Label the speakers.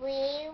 Speaker 1: We